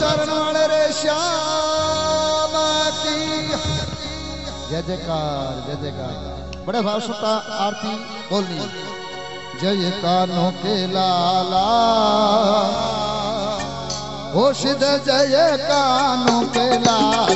चरण वाले जय। जयकार जय जयकार। बड़े भाव सुता आरती बोलनी। जय कानों के लाला। ओ सिद्ध जय कानों के लाला।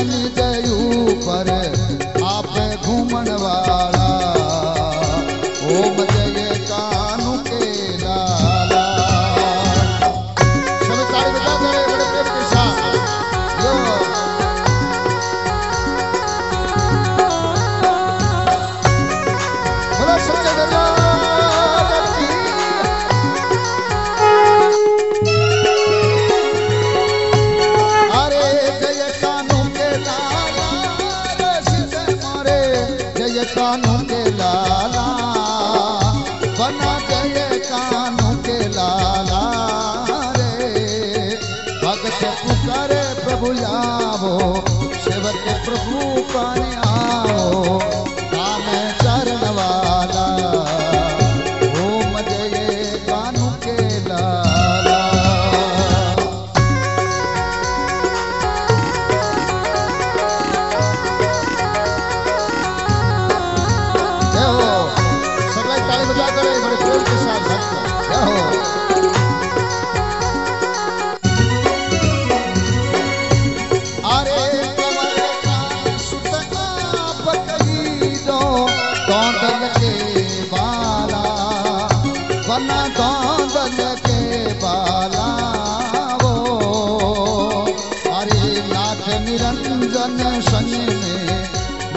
बना गए कानों के लाला रे। भगत पुकारे प्रभु लाओ के प्रभु पाने आओ। निरंजन संयने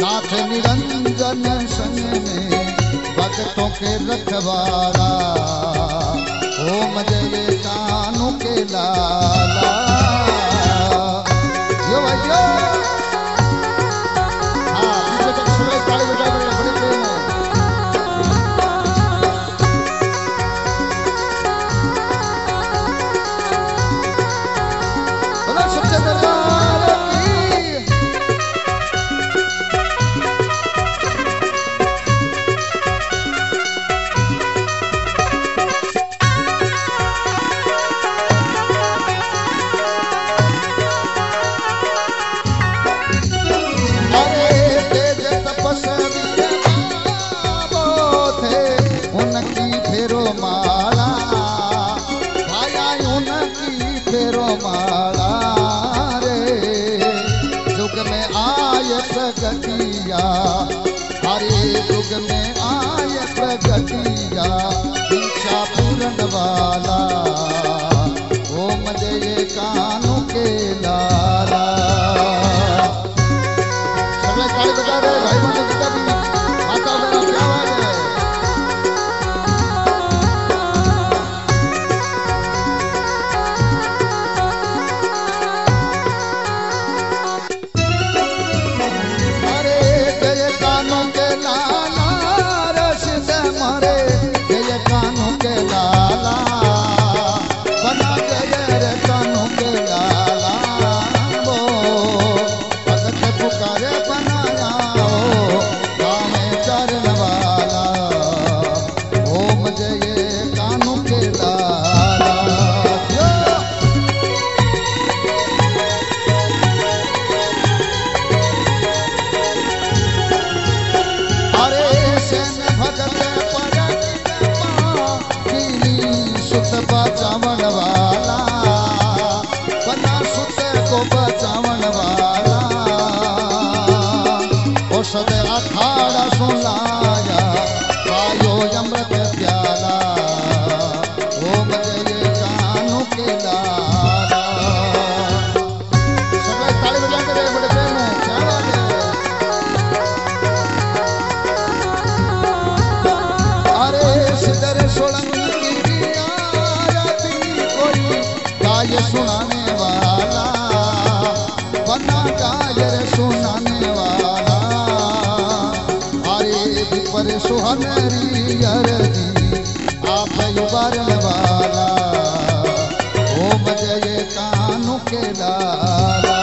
नाथ निरंजन संयने भक्तों के रखवारा ओम जय कानू के लाला। गतिया हरे युग में आय प्रगतिया। इच्छा पूर्ण वाला বাঁচাবা सुहनरी अरजी आप उबारने वाला ओम जय कानू के लाला।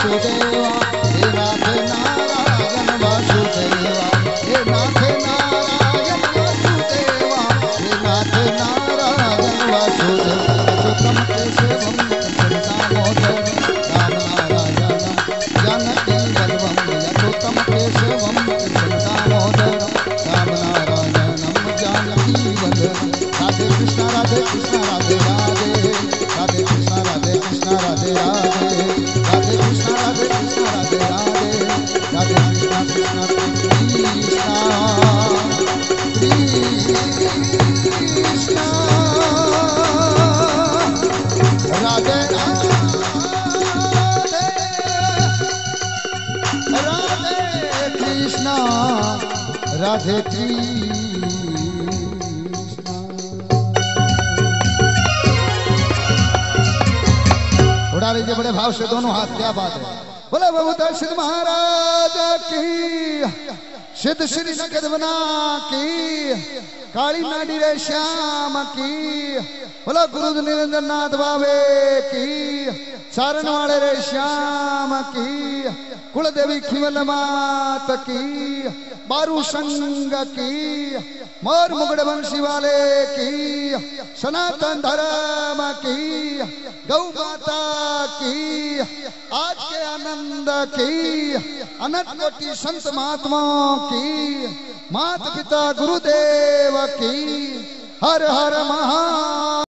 Today. राधे उड़ा लीजिए बड़े भाव से दोनों हाथ, क्या बात है। बोले बाबू दर्शन महाराज की, सिद्ध श्री नकदना की। काली नाडी रे श्याम की। बोला, गुरु निरंजन नाथ बाबे की। चरण वाले रे श्याम की। कुल देवी खिमल मात की। बारू संग की। मोर मुगड़ वंशी वाले की। सनातन धर्म की, गौ माता की, आज के आनंद की, अनंत कोटि संत महात्माओं की, माता पिता गुरुदेव की, हर हर महा